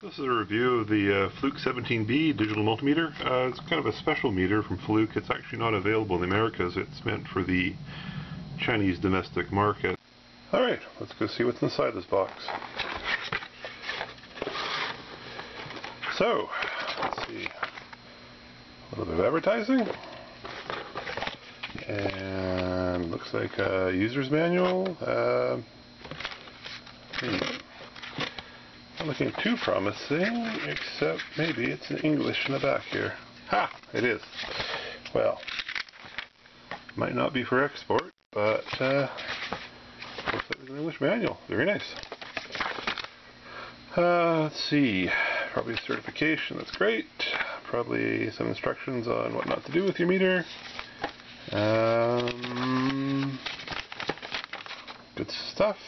This is a review of the uh, Fluke 17B digital multimeter. Uh, it's kind of a special meter from Fluke. It's actually not available in the Americas. It's meant for the Chinese domestic market. Alright, let's go see what's inside this box. So, let's see. A little bit of advertising. And looks like a user's manual. Uh, hmm looking too promising, except maybe it's in English in the back here. Ha! It is. Well, might not be for export, but uh, looks like an English manual. Very nice. Uh, let's see. Probably a certification. That's great. Probably some instructions on what not to do with your meter. Um, good stuff.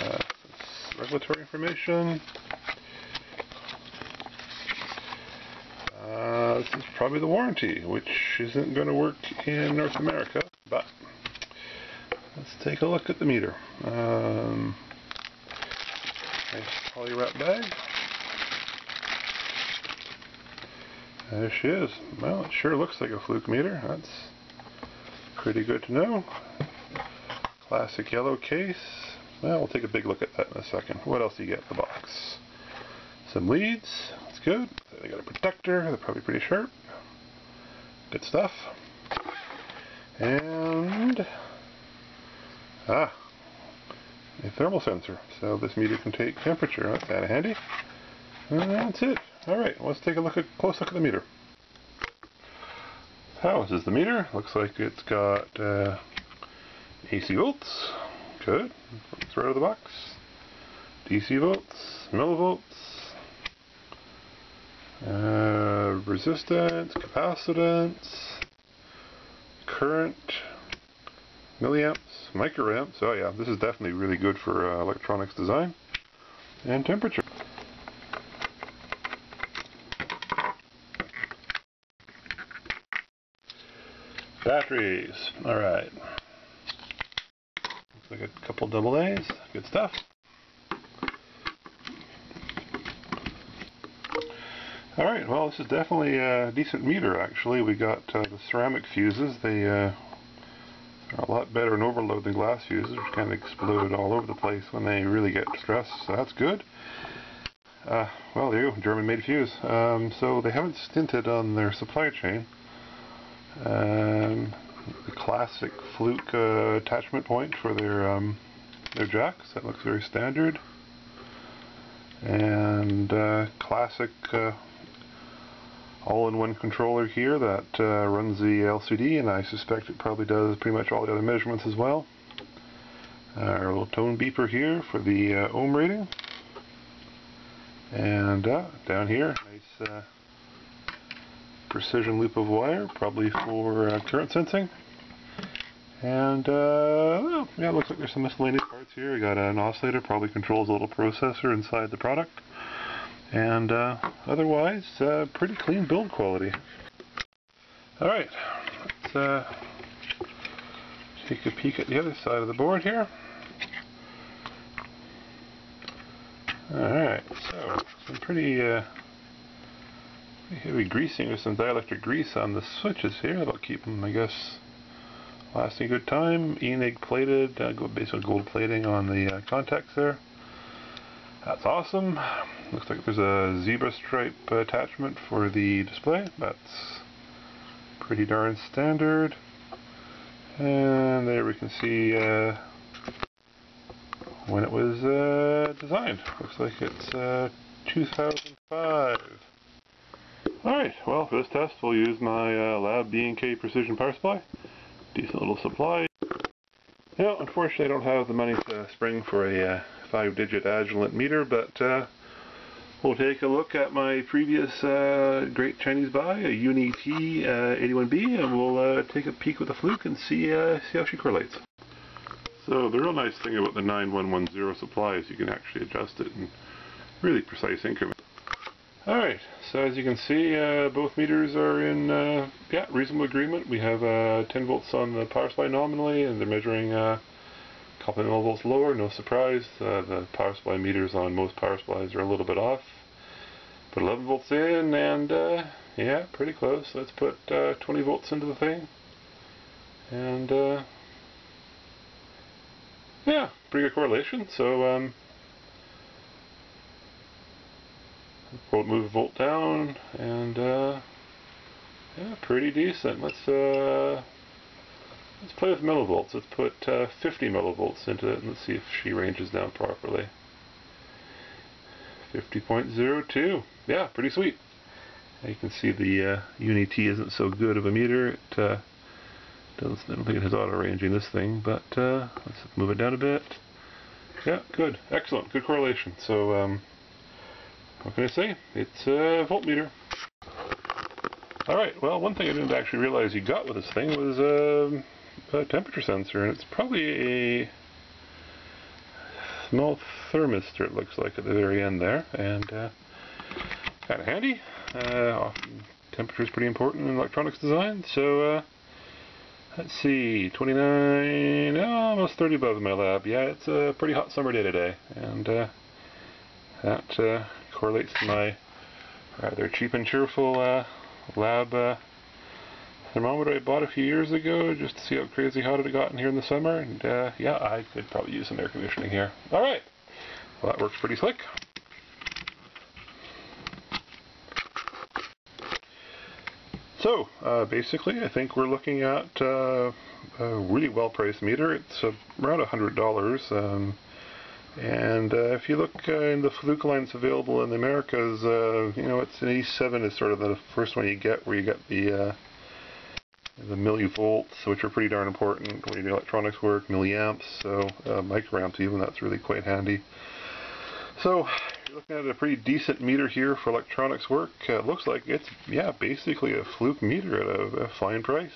Uh, regulatory information. Uh, this is probably the warranty, which isn't going to work in North America, but let's take a look at the meter. Um, nice poly wrap bag. There she is. Well, it sure looks like a fluke meter. That's pretty good to know. Classic yellow case. Well, we'll take a big look at that in a second. What else do you get in the box? Some leads. That's good. They got a protector. They're probably pretty sharp. Good stuff. And ah, a thermal sensor. So this meter can take temperature. That's kind of handy. And that's it. All right, let's take a look at close look at the meter. How this is the meter? Looks like it's got uh, AC volts. Good. It's right out of the box. DC volts, millivolts, uh, resistance, capacitance, current, milliamps, microamps. Oh yeah, this is definitely really good for uh, electronics design. And temperature. Batteries. Alright. Looks like a couple double A's. Good stuff. Alright, well this is definitely a decent meter actually. We got uh, the ceramic fuses. They uh, are a lot better in overload than glass fuses, which kind of explode all over the place when they really get stressed, so that's good. Uh, well, there you go, German-made fuse. Um, so they haven't stinted on their supply chain. Um, the classic Fluke uh, attachment point for their um, their jacks. That looks very standard. And uh, classic uh, all-in-one controller here that uh, runs the LCD and I suspect it probably does pretty much all the other measurements as well. Uh, our little tone beeper here for the uh, ohm rating. And uh, down here, nice uh, precision loop of wire, probably for uh, current sensing. And, well, yeah, looks like there's some miscellaneous parts here. We got an oscillator, probably controls a little processor inside the product and uh, otherwise uh, pretty clean build quality. Alright, let's uh, take a peek at the other side of the board here. Alright, so some pretty, uh, pretty heavy greasing with some dielectric grease on the switches here. That'll keep them, I guess, lasting a good time. Enig plated, uh, basically gold plating on the uh, contacts there. That's awesome. Looks like there's a zebra stripe attachment for the display. That's pretty darn standard. And there we can see uh, when it was uh, designed. Looks like it's uh, 2005. Alright, well for this test we'll use my uh, Lab B&K Precision Power Supply. Decent little supply. Yeah, unfortunately I don't have the money to spring for a uh, five-digit Agilent meter, but uh, we'll take a look at my previous uh, great Chinese buy, a Uni T 81B, uh, and we'll uh, take a peek with the Fluke and see, uh, see how she correlates. So the real nice thing about the 9110 supply is you can actually adjust it in really precise increments. Alright, so as you can see, uh, both meters are in uh, yeah, reasonable agreement. We have uh, 10 volts on the power supply nominally, and they're measuring couple millivolts lower, no surprise. Uh, the power supply meters on most power supplies are a little bit off. Put 11 volts in, and uh, yeah, pretty close. Let's put uh, 20 volts into the thing, and uh, yeah, pretty good correlation. So um, volt move a volt down, and uh, yeah, pretty decent. Let's uh, let's play with millivolts. Let's put uh, 50 millivolts into it, and let's see if she ranges down properly. 50.02. Yeah, pretty sweet. You can see the uh, Uni-T isn't so good of a meter. It uh, doesn't, I don't think it has auto ranging this thing, but uh, let's move it down a bit. Yeah, good, excellent, good correlation. So, um, what can I say? It's a voltmeter. Alright, well, one thing I didn't actually realize you got with this thing was um, a temperature sensor, and it's probably a small thermistor, it looks like, at the very end there, and uh, kind of handy. Uh, temperature is pretty important in electronics design, so uh, let's see, 29, oh, almost 30 above in my lab. Yeah, it's a pretty hot summer day today, and uh, that uh, correlates to my rather cheap and cheerful lab thermometer I bought a few years ago just to see how crazy hot it got in here in the summer. And uh, yeah, I could probably use some air conditioning here. Alright, well that works pretty slick. So, uh, basically, I think we're looking at uh, a really well-priced meter. It's around $100. Um, and uh, if you look uh, in the Fluke lines available in the Americas, uh, you know, it's an E7 is sort of the first one you get where you get the uh, the millivolts, which are pretty darn important when you do electronics work, milliamps, so uh, microamps even, that's really quite handy. So, you're looking at a pretty decent meter here for electronics work. Uh, looks like it's, yeah, basically a Fluke meter at a, a fine price.